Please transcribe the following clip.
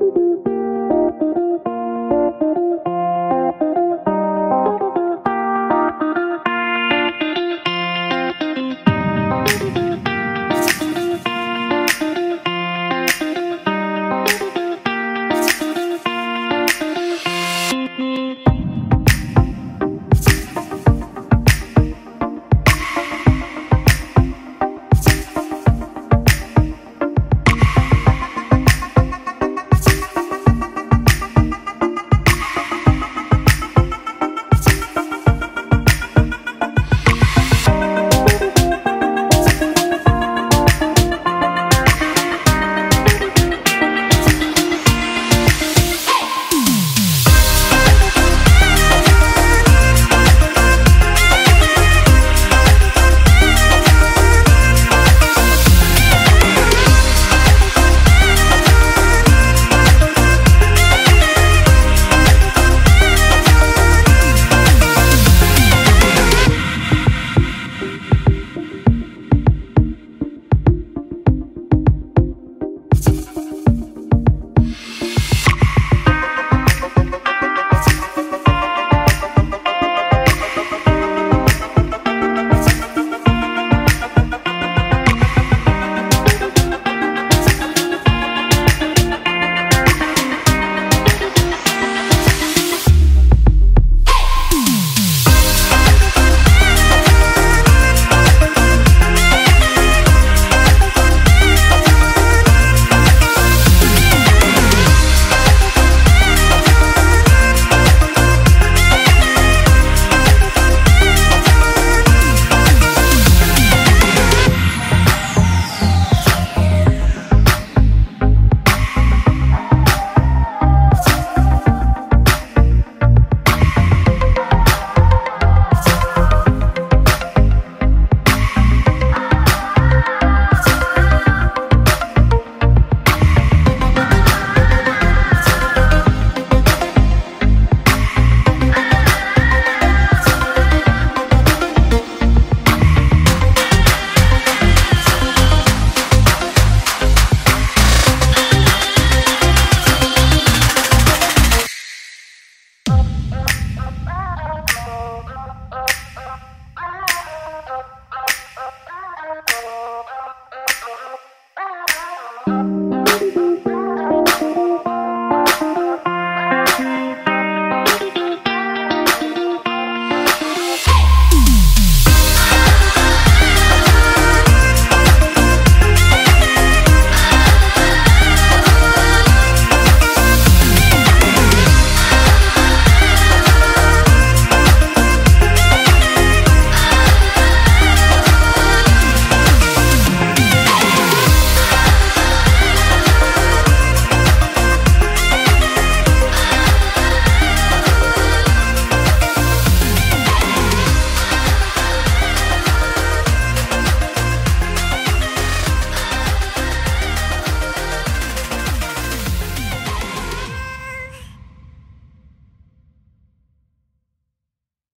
Boop boop boop.